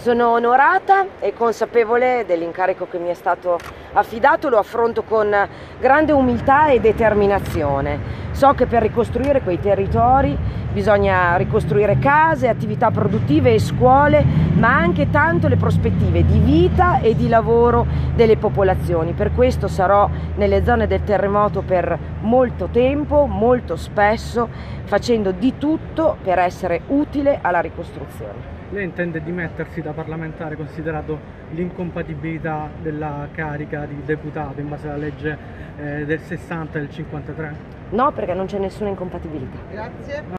Sono onorata e consapevole dell'incarico che mi è stato affidato, lo affronto con grande umiltà e determinazione. So che per ricostruire quei territori bisogna ricostruire case, attività produttive e scuole, ma anche tanto le prospettive di vita e di lavoro delle popolazioni. Per questo sarò nelle zone del terremoto per molto tempo, molto spesso, facendo di tutto per essere utile alla ricostruzione. Lei intende dimettersi da parlamentare considerato l'incompatibilità della carica di deputato in base alla legge eh, del 60 e del 53? No, perché non c'è nessuna incompatibilità. Grazie.